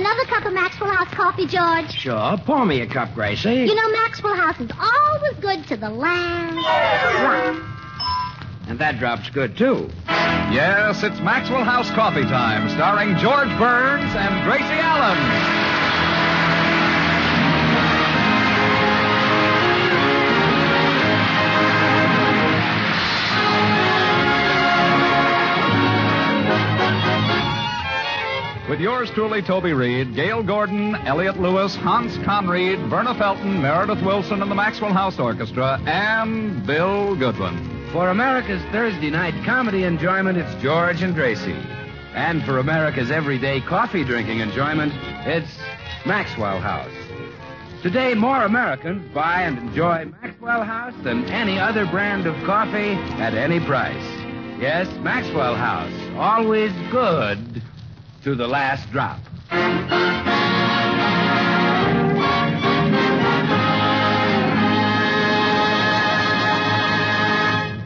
Another cup of Maxwell House coffee, George. Sure. Pour me a cup, Gracie. You know, Maxwell House is always good to the last drop. And that drop's good, too. Yes, it's Maxwell House Coffee Time, starring George Burns and Gracie Allen. With yours truly, Toby Reid, Gale Gordon, Elliott Lewis, Hans Conried, Verna Felton, Meredith Willson, and the Maxwell House Orchestra, and Bill Goodwin. For America's Thursday night comedy enjoyment, it's George and Gracie. And for America's everyday coffee drinking enjoyment, it's Maxwell House. Today, more Americans buy and enjoy Maxwell House than any other brand of coffee at any price. Yes, Maxwell House, always good to the last drop.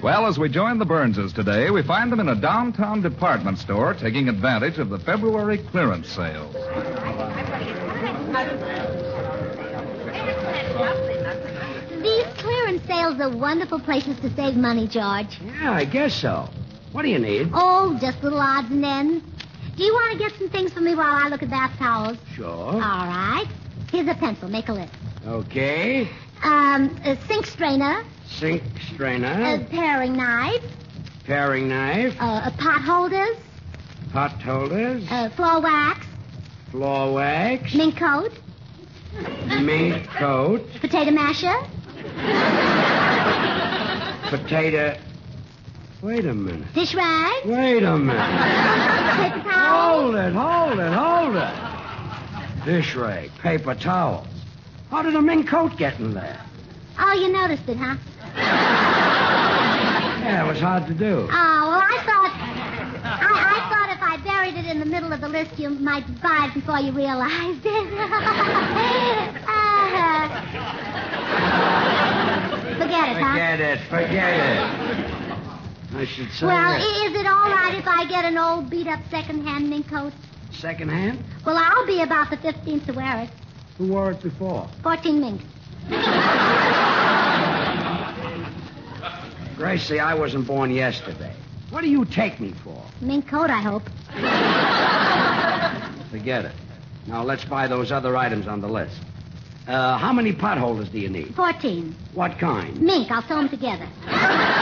Well, as we join the Burnses today, we find them in a downtown department store taking advantage of the February clearance sales. These clearance sales are wonderful places to save money, George. Yeah, I guess so. What do you need? Oh, just little odds and ends. Do you want to get some things for me while I look at bath towels? Sure. All right. Here's a pencil. Make a list. Okay. Um, a sink strainer, Sink strainer, a paring knife, paring knife, uh, a pot holders, pot holders, uh, floor wax, floor wax, mink coat, mink coat, potato masher, potato. Wait a minute. dish rag, Wait a minute. paper towel. Hold it, hold it, hold it. Dish rag, paper towels. How did a mink coat get in there? Oh, you noticed it, huh? Yeah, it was hard to do. Oh, well, I thought. I, I thought if I buried it in the middle of the list, you might buy it before you realized it. Uh, forget it, huh? Forget it, forget it. I should say Well, that. is it all right if I get an old beat-up second-hand mink coat? Second hand? Well, I'll be about the 15th to wear it. Who wore it before? 14 minks. Gracie, I wasn't born yesterday. What do you take me for? Mink coat, I hope. Forget it. Now let's buy those other items on the list. Uh, how many pot holders do you need? 14. What kind? Mink, I'll sew them together.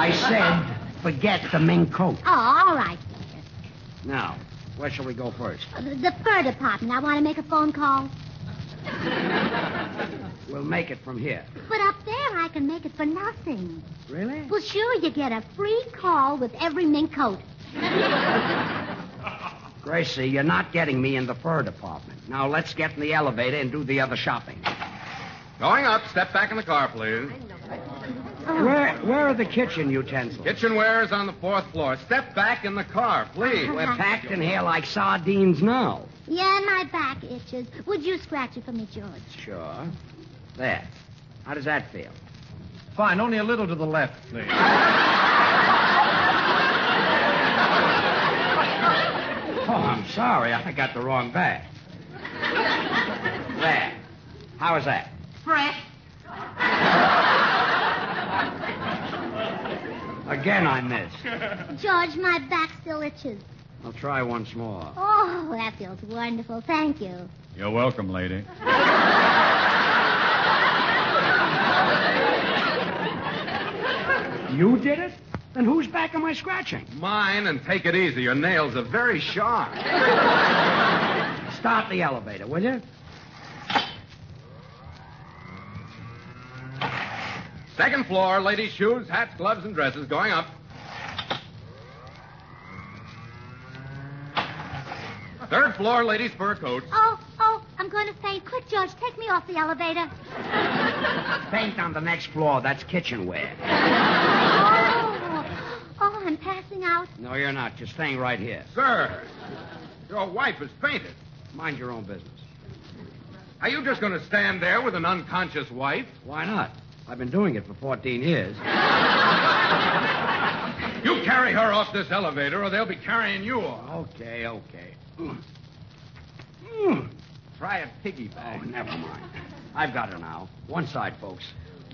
I said, forget the mink coat. Oh, all right. Now, where shall we go first? Uh, The, the fur department. I want to make a phone call. We'll make it from here. But up there, I can make it for nothing. Really? Well, sure, you get a free call with every mink coat. Gracie, you're not getting me in the fur department. Now let's get in the elevator and do the other shopping. Going up. Step back in the car, please. Where where are the kitchen utensils? Kitchenware is on the fourth floor. Step back in the car, please. Uh-huh. We're packed in here like sardines now. Yeah, my back itches. Would you scratch it for me, George? Sure. There. How does that feel? Fine, only a little to the left, please. Oh, I'm sorry. I got the wrong bag. There. How is that? Fresh. Again, I missed. George, my back still itches. I'll try once more. Oh, that feels wonderful. Thank you. You're welcome, lady. You did it? Then whose back am I scratching? Mine, and take it easy. Your nails are very sharp. Start the elevator, will you? Second floor, ladies' shoes, hats, gloves, and dresses. Going up. Third floor, ladies' fur coats. Oh, oh, I'm going to faint. Quick, George, take me off the elevator. Faint on the next floor. That's kitchenware. Oh, oh, I'm passing out. No, you're not. You're staying right here. Sir, your wife has fainted. Mind your own business. Are you just going to stand there with an unconscious wife? Why not? I've been doing it for 14 years. You carry her off this elevator, or they'll be carrying you off. Okay, okay. Try a piggyback. Oh, never mind. I've got her now. One side, folks.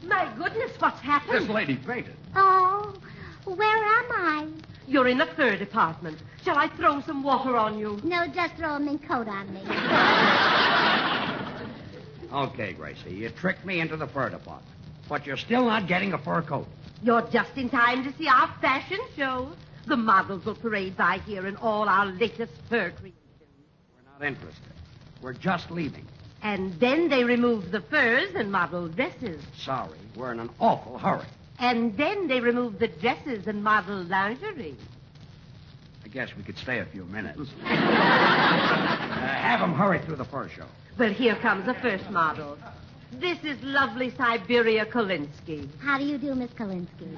My goodness, what's happened? This lady fainted. Oh, where am I? You're in the fur department. Shall I throw some water on you? No, just throw a mink coat on me. Okay, Gracie, you tricked me into the fur department. But you're still not getting a fur coat. You're just in time to see our fashion show. The models will parade by here in all our latest fur creations. We're not interested. We're just leaving. And then they remove the furs and model dresses. Sorry, we're in an awful hurry. And then they remove the dresses and model lingerie. I guess we could stay a few minutes. uh, have them hurry through the fur show. Well, here comes the first model. This is lovely Siberia Kolinsky. How do you do, Miss Kalinsky?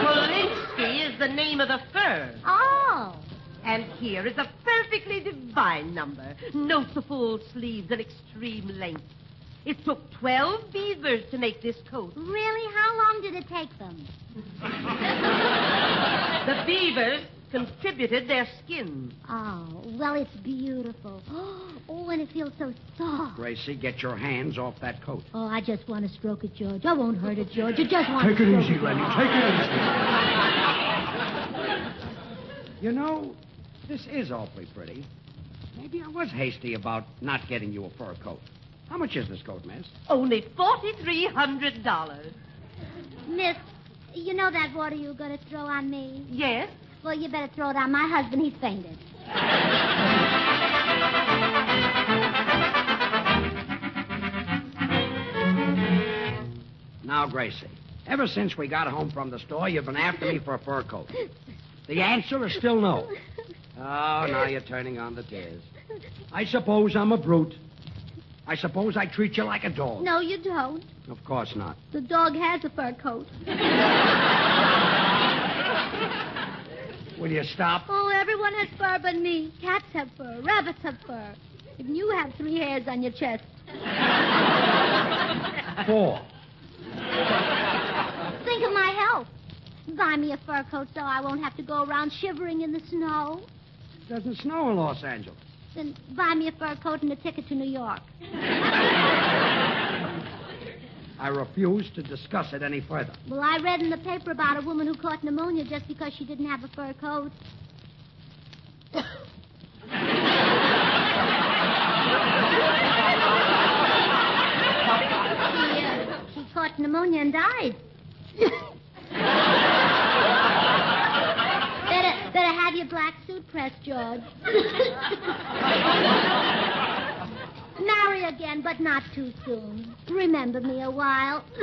Kolinsky is the name of the fur. Oh. And here is a perfectly divine number. Note the full sleeves and extreme length. It took 12 beavers to make this coat. Really? How long did it take them? The beavers contributed their skin. Oh, well, it's beautiful. Oh, and it feels so soft. Gracie, get your hands off that coat. Oh, I just want to stroke it, George. I won't hurt it, George. I just want Take to it stroke easy, Lenny. Take it easy. you know, this is awfully pretty. Maybe I was hasty about not getting you a fur coat. How much is this coat, miss? Only $4,300. Miss, you know that water you were going to throw on me? Yes? Well, you better throw it on my husband. He's fainted. Now, Gracie, ever since we got home from the store, you've been after me for a fur coat. The answer is still no. Oh, now you're turning on the tears. I suppose I'm a brute. I suppose I treat you like a dog. No, you don't. Of course not. The dog has a fur coat. Will you stop? Oh, everyone has fur but me. Cats have fur. Rabbits have fur. Even you have three hairs on your chest. Four. Think of my health. Buy me a fur coat so I won't have to go around shivering in the snow. It doesn't snow in Los Angeles. Then buy me a fur coat and a ticket to New York. I refuse to discuss it any further. Well, I read in the paper about a woman who caught pneumonia just because she didn't have a fur coat. she, uh, she caught pneumonia and died. better, better have your black suit pressed, George. Marry again, but not too soon. Remember me a while.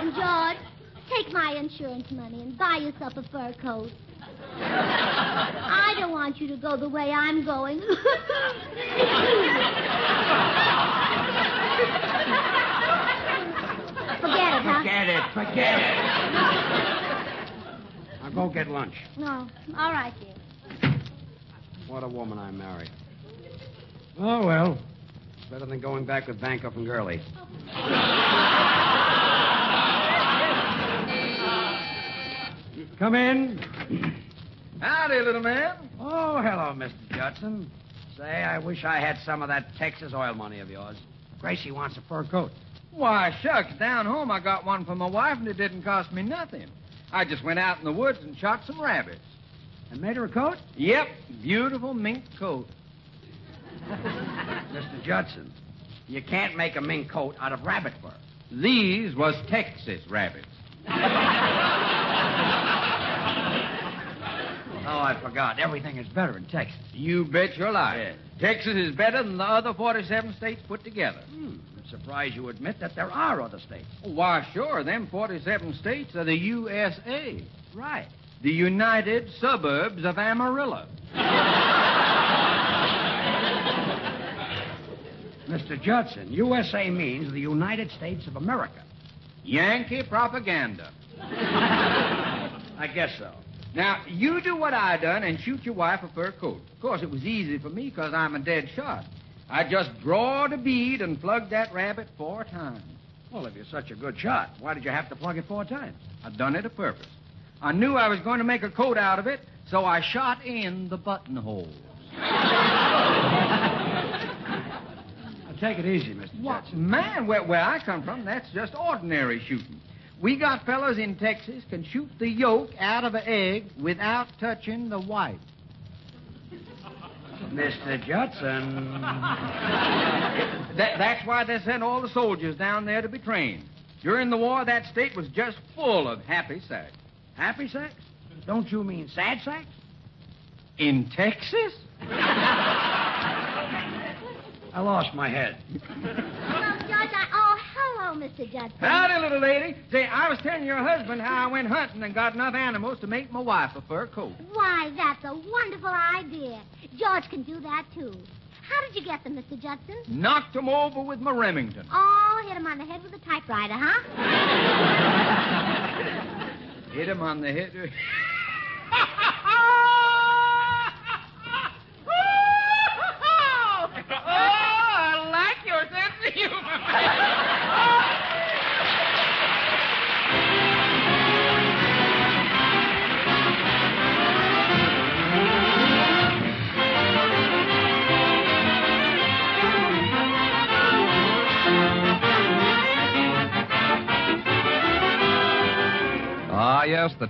and George, take my insurance money and buy yourself a fur coat. I don't want you to go the way I'm going. Forget it, huh? Forget it. Forget it. Now go get lunch. No. All right, dear. What a woman I married. Oh, well. Better than going back with Bankoff and Gurley. Come in. Howdy, little man. Oh, hello, Mr. Judson. Say, I wish I had some of that Texas oil money of yours. Gracie wants a fur coat. Why, shucks, down home I got one for my wife, and it didn't cost me nothing. I just went out in the woods and shot some rabbits. And made her a coat? Yep, beautiful mink coat. Mr. Judson, you can't make a mink coat out of rabbit fur. These was Texas rabbits. Oh, I forgot. Everything is better in Texas. You bet your life. Yeah. Texas is better than the other 47 states put together. Hmm. I'm surprised you admit that there are other states. Why, sure, them 47 states are the USA. Right. The United Suburbs of Amarillo. Mr. Judson, USA means the United States of America. Yankee propaganda. I guess so. Now, you do what I done and shoot your wife a fur coat. Of course, it was easy for me because I'm a dead shot. I just drawed a bead and plugged that rabbit four times. Well, if you're such a good shot, why did you have to plug it four times? I done it a purpose. I knew I was going to make a coat out of it, so I shot in the buttonholes. Now, take it easy, Mr. Judson. Man, where, where I come from, that's just ordinary shooting. We got fellows in Texas can shoot the yolk out of an egg without touching the white. Mr. Judson. That, that's why they sent all the soldiers down there to be trained. During the war, that state was just full of happy sex. Happy sex? Don't you mean sad sex? In Texas? I lost my head. Hello, Judge. I, oh, hello, Mr. Judson. Howdy, little lady. Say, I was telling your husband how I went hunting and got enough animals to make my wife a fur coat. Why, that's a wonderful idea. George can do that, too. How did you get them, Mr. Judson? Knocked 'em over with my Remington. Oh, hit him on the head with a typewriter, huh? Hit him on the head.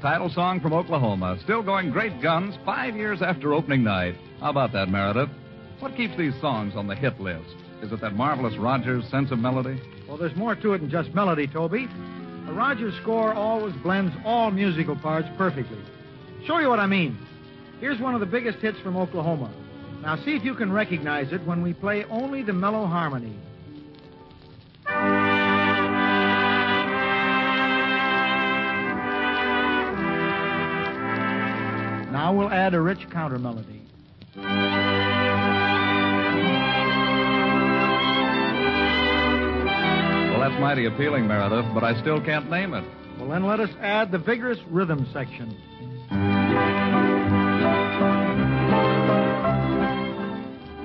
title song from Oklahoma. Still going great guns five years after opening night. How about that, Meredith? What keeps these songs on the hit list? Is it that marvelous Rodgers sense of melody? Well, there's more to it than just melody, Toby. A Rodgers score always blends all musical parts perfectly. Show you what I mean. Here's one of the biggest hits from Oklahoma. Now, see if you can recognize it when we play only the mellow harmony. Now we'll add a rich counter melody. Well, that's mighty appealing, Meredith, but I still can't name it. Well, then let us add the vigorous rhythm section.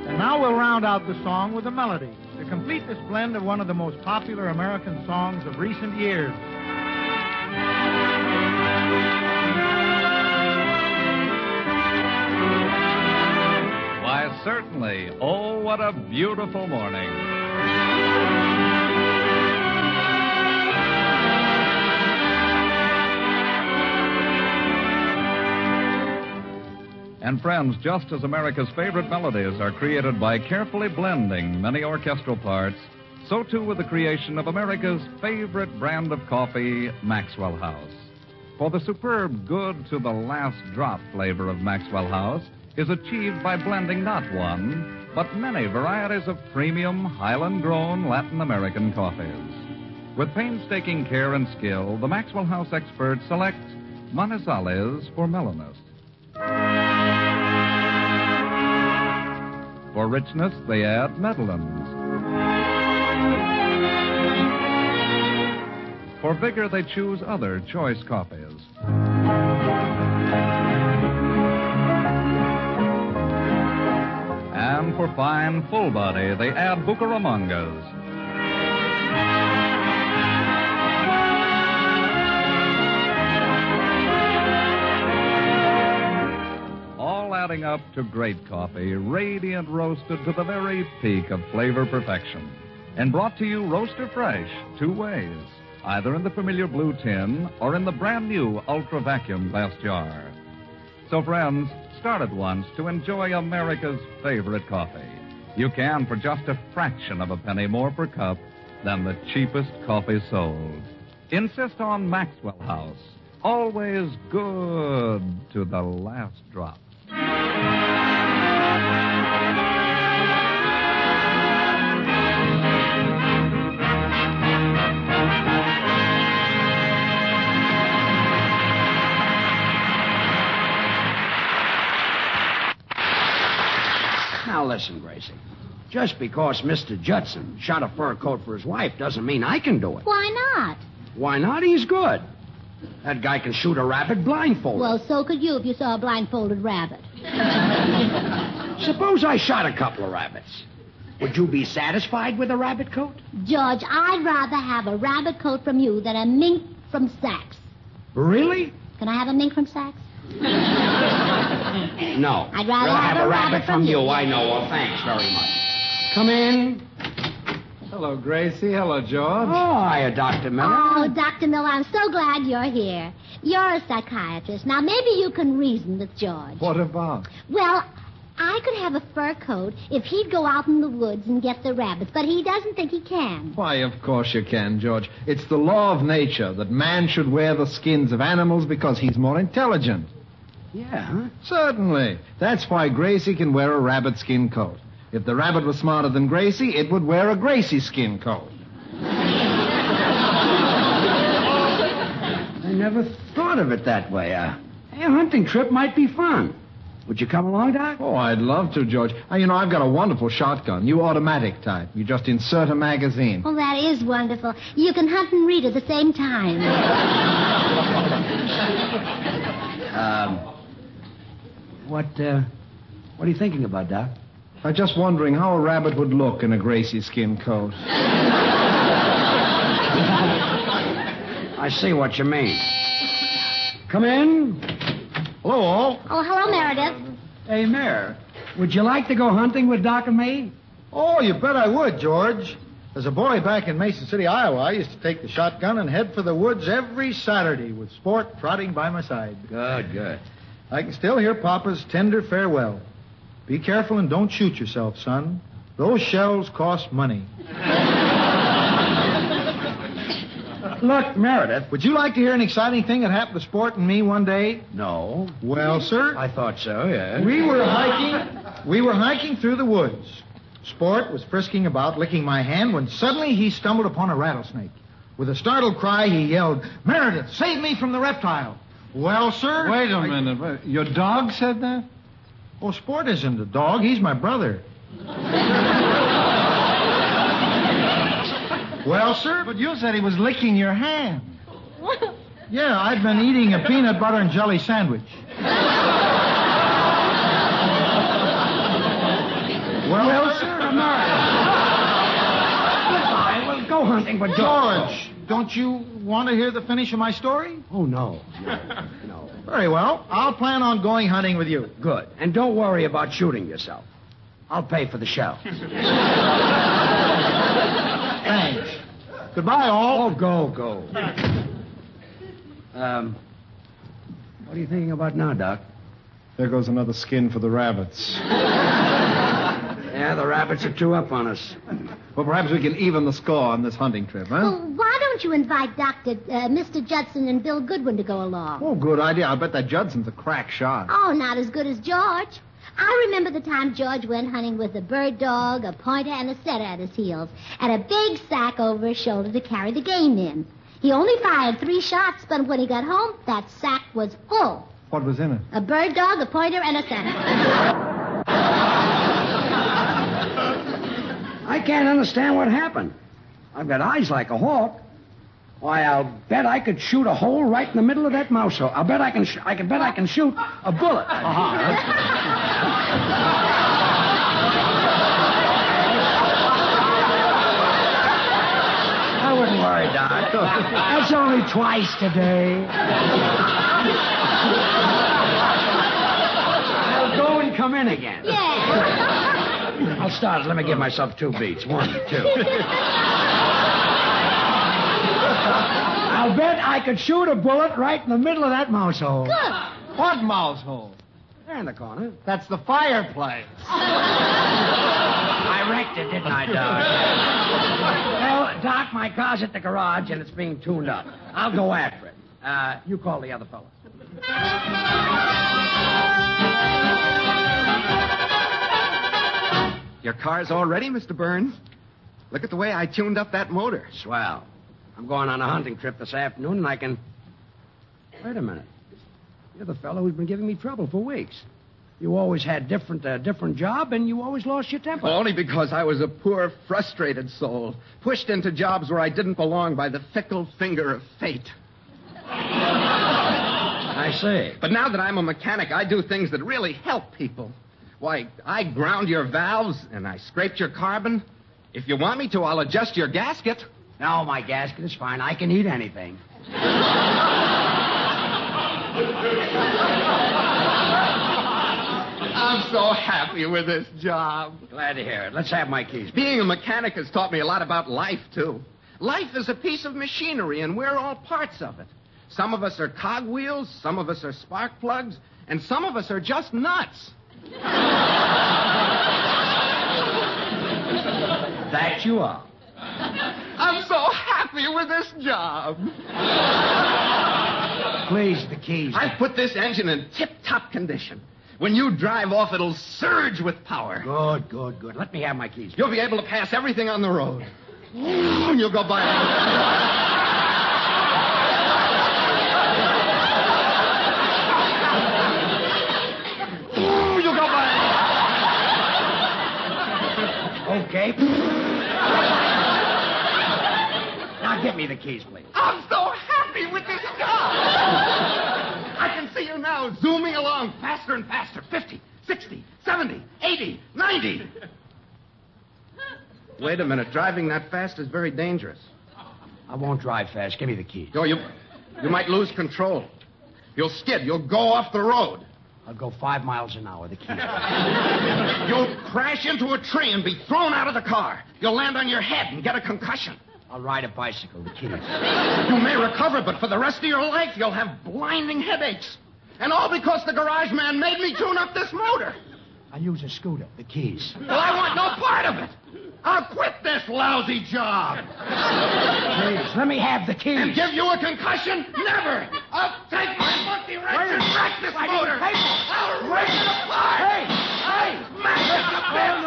And now we'll round out the song with a melody to complete this blend of one of the most popular American songs of recent years. Certainly. Oh, what a beautiful morning. And friends, just as America's favorite melodies are created by carefully blending many orchestral parts, so too with the creation of America's favorite brand of coffee, Maxwell House. For the superb good to the last drop flavor of Maxwell House is achieved by blending not one, but many varieties of premium, Highland grown Latin American coffees. With painstaking care and skill, the Maxwell House experts select Manizales for mellowness. For richness, they add Medellins. For vigor, they choose other choice coffees. For fine, full body, they add Bucaramangas. All adding up to great coffee, radiant roasted to the very peak of flavor perfection. And brought to you roaster fresh, two ways, either in the familiar blue tin or in the brand new ultra vacuum glass jar. So, friends, start at once to enjoy America's favorite coffee. You can for just a fraction of a penny more per cup than the cheapest coffee sold. Insist on Maxwell House. Always good to the last drop. Listen, Gracie. Just because Mr. Judson shot a fur coat for his wife doesn't mean I can do it. Why not? Why not? He's good. That guy can shoot a rabbit blindfolded. Well, so could you if you saw a blindfolded rabbit. Suppose I shot a couple of rabbits. Would you be satisfied with a rabbit coat? George, I'd rather have a rabbit coat from you than a mink from Saks. Really? Can I have a mink from Saks? No. I'd rather have a a rabbit rabbit from from you. you. I know. Well, thanks very much. Come in. Hello, Gracie. Hello, George. Oh, hiya, Dr. Miller. Oh, Dr. Miller, I'm so glad you're here. You're a psychiatrist. Now, maybe you can reason with George. What about? Well, I could have a fur coat if he'd go out in the woods and get the rabbits, but he doesn't think he can. Why, of course you can, George. It's the law of nature that man should wear the skins of animals because he's more intelligent. Yeah, huh? Certainly. That's why Gracie can wear a rabbit skin coat. If the rabbit was smarter than Gracie, it would wear a Gracie skin coat. I never thought of it that way. Uh, hey, a hunting trip might be fun. Would you come along, Doc? Oh, I'd love to, George. Uh, you know, I've got a wonderful shotgun, new automatic type. You just insert a magazine. Oh, that is wonderful. You can hunt and read at the same time. Um, what, uh, what are you thinking about, Doc? I'm just wondering how a rabbit would look in a Gracie skin coat. I see what you mean. Come in. Hello, all. Oh, hello, Meredith. Hey, Mayor, would you like to go hunting with Doc and me? Oh, you bet I would, George. As a boy back in Mason City, Iowa, I used to take the shotgun and head for the woods every Saturday with Sport trotting by my side. Good, good. I can still hear Papa's tender farewell. Be careful and don't shoot yourself, son. Those shells cost money. Look, Meredith. Would you like to hear an exciting thing that happened to Sport and me one day? No. Well, sir, I thought so, yeah. we were hiking. We were hiking through the woods. Sport was frisking about, licking my hand, when suddenly he stumbled upon a rattlesnake. With a startled cry, he yelled, "Meredith, save me from the reptile!" Well, sir. Wait a I- minute. Your dog said that? Oh, Sport isn't a dog. He's my brother. well, sir. But you said he was licking your hand. Yeah, I'd been eating a peanut butter and jelly sandwich. well, Well, sir, Meredith. Goodbye. We'll go hunting with George. George, don't you want to hear the finish of my story? Oh, no. No, no. Very well. I'll plan on going hunting with you. Good. And don't worry about shooting yourself. I'll pay for the shell. Thanks. Goodbye, all. Oh, go, go. Um, what are you thinking about now, Doc? There goes another skin for the rabbits. Yeah, the rabbits are two up on us. Well, perhaps we can even the score on this hunting trip, huh? Well, why don't you invite Dr. Uh, Mr. Judson and Bill Goodwin to go along? Oh, good idea. I bet that Judson's a crack shot. Oh, not as good as George. I remember the time George went hunting with a bird dog, a pointer, and a setter at his heels, and a big sack over his shoulder to carry the game in. He only fired three shots, but when he got home, that sack was full. What was in it? A bird dog, a pointer, and a setter. I can't understand what happened. I've got eyes like a hawk. Why, I'll bet I could shoot a hole right in the middle of that mouse hole. I'll bet I can. Sh- I can bet I can shoot a bullet. Uh-huh. I wouldn't worry, Doc. That's only twice today. I'll go and come in again. Yeah. I'll start. Let me give myself two beats. One, two. I'll bet I could shoot a bullet right in the middle of that mouse hole. Good. What mouse hole? There in the corner. That's the fireplace. I wrecked it, didn't I, Doc? well, Doc, my car's at the garage and it's being tuned up. I'll go after it. Uh, you call the other fellow. Your car's all ready, Mr. Burns. Look at the way I tuned up that motor. Swell. I'm going on a hunting trip this afternoon and I can. Wait a minute. You're the fellow who's been giving me trouble for weeks. You always had different uh, different job and you always lost your temper. Only because I was a poor, frustrated soul, pushed into jobs where I didn't belong by the fickle finger of fate. I see. But now that I'm a mechanic, I do things that really help people. Why, I ground your valves and I scraped your carbon. If you want me to, I'll adjust your gasket. No, my gasket is fine. I can eat anything. I'm so happy with this job. Glad to hear it. Let's have my keys. Being a mechanic has taught me a lot about life, too. Life is a piece of machinery, and we're all parts of it. Some of us are cogwheels, some of us are spark plugs, and some of us are just nuts. That you are. Happy with this job. Please, the keys. I've put this engine in tip-top condition. When you drive off, it'll surge with power. Good, good, good. Let me have my keys. You'll be able to pass everything on the road. And you'll go by. You'll go by. Okay. Now give me the keys, please. I'm so happy with this job. I can see you now zooming along faster and faster. 50, 60, 70, 80, 90. Wait a minute. Driving that fast is very dangerous. I won't drive fast. Give me the keys. No, you, you might lose control. You'll skid. You'll go off the road. I'll go five miles an hour. With the keys. You'll crash into a tree and be thrown out of the car. You'll land on your head and get a concussion. I'll ride a bicycle. The keys. You may recover, but for the rest of your life, you'll have blinding headaches. And all because the garage man made me tune up this motor. I'll use a scooter. The keys. Well, I want no part of it. I'll quit this lousy job. Please, let me have the keys. And give you a concussion? Never. I'll take my monkey wrench and wreck this motor. I'll rip it apart. Hey, hey! Smash it to oh, bits.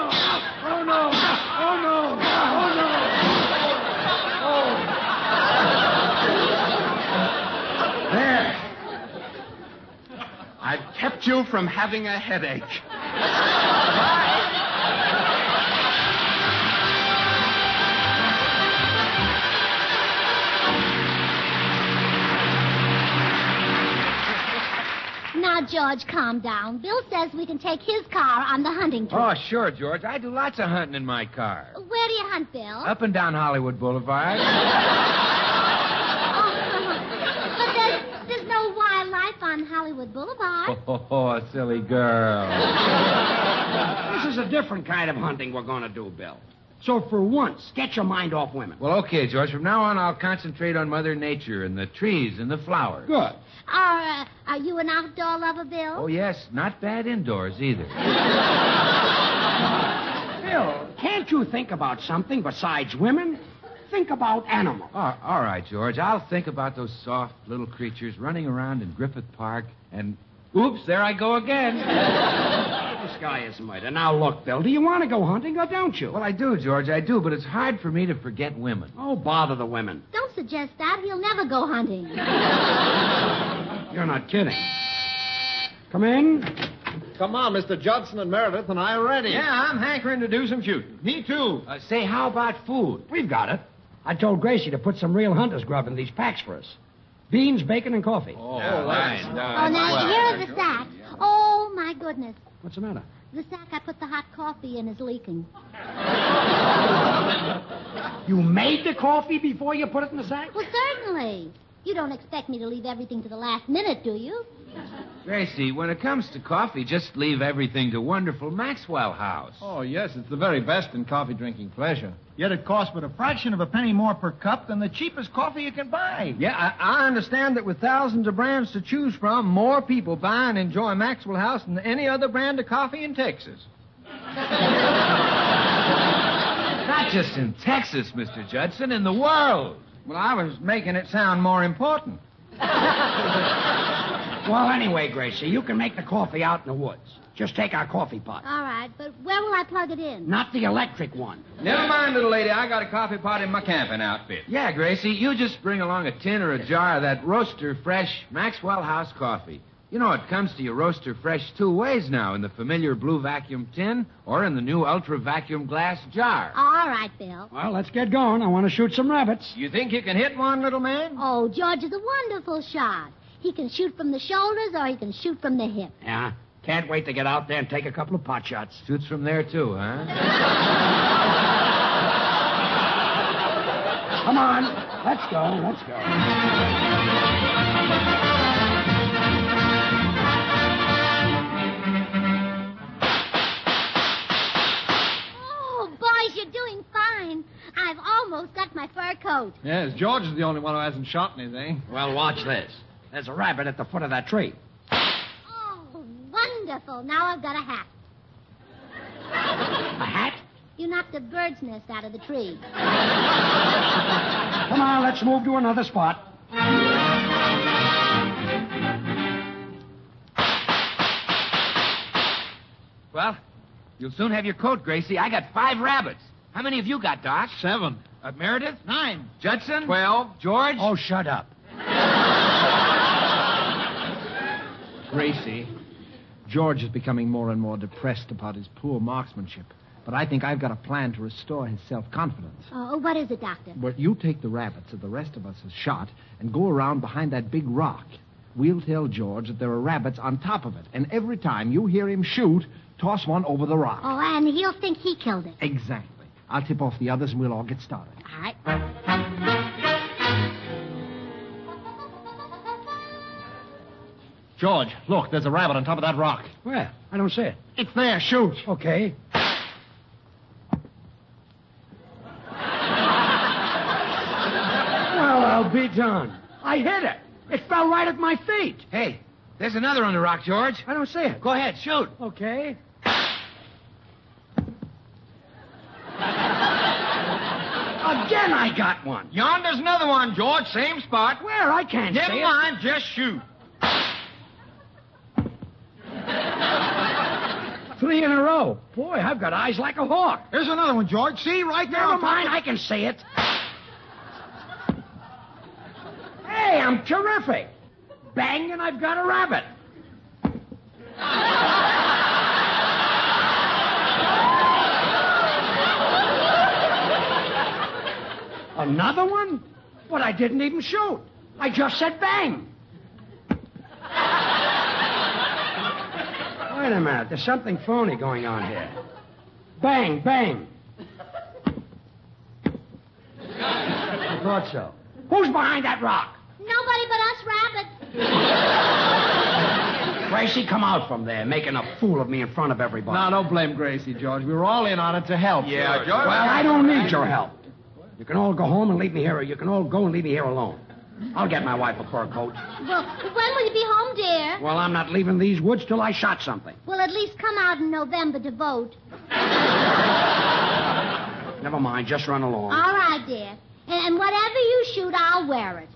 Oh no! Oh no! Oh no! There. I've kept you from having a headache. Now, George, calm down. Bill says we can take his car on the hunting trip. Oh, sure, George. I do lots of hunting in my car. Where do you hunt, Bill? Up and down Hollywood Boulevard. Oh, but there's, there's no wildlife on Hollywood Boulevard. Oh, silly girl. This is a different kind of hunting we're going to do, Bill. So for once, get your mind off women. Well, okay, George. From now on, I'll concentrate on Mother Nature and the trees and the flowers. Good. Are, uh, are you an outdoor lover, Bill? Oh, yes. Not bad indoors either. Bill, can't you think about something besides women? Think about animals. Oh, all right, George. I'll think about those soft little creatures running around in Griffith Park and. Oops, there I go again. This guy is murder. Now look, Bill, do you want to go hunting or don't you? Well, I do, George. I do, but it's hard for me to forget women. Oh, bother the women. Don't suggest that. He'll never go hunting. You're not kidding. Come in. Come on, Mr. Judson and Meredith and I are ready. Yeah, I'm hankering to do some shooting. Me too. Uh, say, how about food? We've got it. I told Gracie to put some real hunter's grub in these packs for us. Beans, bacon, and coffee. Oh, that's- oh, now, here is the sack. Oh, my goodness. What's the matter? The sack I put the hot coffee in is leaking. You made the coffee before you put it in the sack? Well, certainly. You don't expect me to leave everything to the last minute, do you? Gracie, when it comes to coffee, just leave everything to wonderful Maxwell House. Oh, yes, it's the very best in coffee drinking pleasure. Yet it costs but a fraction of a penny more per cup than the cheapest coffee you can buy. Yeah, I, I understand that with thousands of brands to choose from, more people buy and enjoy Maxwell House than any other brand of coffee in Texas. Not just in Texas, Mr. Judson, in the world. Well, I was making it sound more important. Well, anyway, Gracie, you can make the coffee out in the woods. Just take our coffee pot. All right, but where will I plug it in? Not the electric one. Never mind, little lady. I got a coffee pot in my camping outfit. Yeah, Gracie, you just bring along a tin or a jar of that roaster fresh Maxwell House coffee. You know, it comes to your roaster fresh two ways now in the familiar blue vacuum tin or in the new ultra vacuum glass jar. All right, Bill. Well, let's get going. I want to shoot some rabbits. You think you can hit one, little man? Oh, George is a wonderful shot. He can shoot from the shoulders or he can shoot from the hip. Yeah? Can't wait to get out there and take a couple of pot shots. Shoots from there, too, huh? Come on. Let's go. Let's go. Oh, boys, you're doing fine. I've almost got my fur coat. Yes, George is the only one who hasn't shot anything. Well, watch this. There's a rabbit at the foot of that tree. Wonderful. Now I've got a hat. A hat? You knocked a bird's nest out of the tree. Come on, let's move to another spot. Well, you'll soon have your coat, Gracie. I got five rabbits. How many have you got, Doc? Seven. Uh, Meredith? Nine. Judson? Twelve. George? Oh, shut up. Gracie, George is becoming more and more depressed about his poor marksmanship. But I think I've got a plan to restore his self confidence. Uh, oh, what is it, Doctor? Well, you take the rabbits that the rest of us has shot and go around behind that big rock. We'll tell George that there are rabbits on top of it, and every time you hear him shoot, toss one over the rock. Oh, and he'll think he killed it. Exactly. I'll tip off the others and we'll all get started. All right. George, look, there's a rabbit on top of that rock. Where? I don't see it. It's there. Shoot. Okay. well, I'll be done. I hit it. It fell right at my feet. Hey, there's another on the rock, George. I don't see it. Go ahead, shoot. Okay. Again, I got one. Yonder's another one, George. Same spot. Where? I can't Never see it. mind. Just shoot. Three in a row. Boy, I've got eyes like a hawk. There's another one, George. See, right there. Never mind, I can see it. Hey, I'm terrific. Bang, and I've got a rabbit. Another one? But I didn't even shoot. I just said bang. Wait a minute. There's something phony going on here. Bang, bang. I thought so. Who's behind that rock? Nobody but us rabbits. Gracie, come out from there, making a fool of me in front of everybody. No, don't blame Gracie, George. We were all in on it to help. Yeah, George. Well, I don't need your help. You can all go home and leave me here, or you can all go and leave me here alone. I'll get my wife a fur coat. Well, when will you be home, dear? Well, I'm not leaving these woods till I shot something. Well, at least come out in November to vote. Never mind, just run along. All right, dear. And, and whatever you shoot, I'll wear it.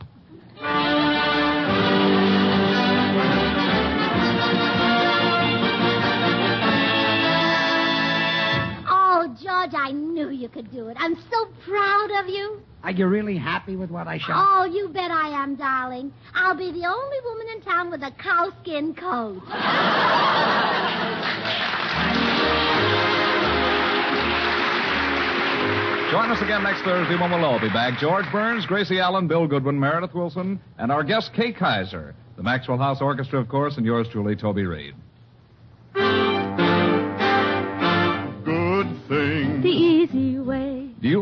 Oh, George, I knew you could do it. I'm so proud of you. Are you really happy with what I shot? Oh, you bet I am, darling. I'll be the only woman in town with a cowskin coat. Join us again next Thursday when we'll all be back. George Burns, Gracie Allen, Bill Goodwin, Meredith Willson, and our guest, Kay Kyser. The Maxwell House Orchestra, of course, and yours truly, Toby Reid.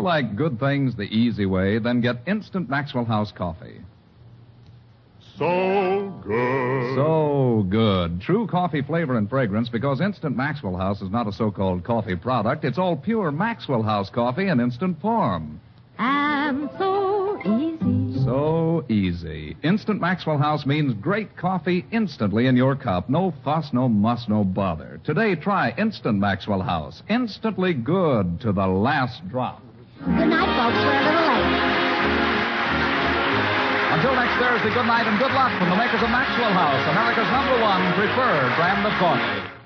Like good things the easy way? Then get instant Maxwell House coffee. So good. So good. True coffee flavor and fragrance because Instant Maxwell House is not a so called coffee product. It's all pure Maxwell House coffee in instant form. And so easy. So easy. Instant Maxwell House means great coffee instantly in your cup. No fuss, no muss, no bother. Today, try Instant Maxwell House. Instantly good to the last drop. Good night, folks. We're a little late. Until next Thursday, good night and good luck from the makers of Maxwell House, America's number one preferred brand of coffee.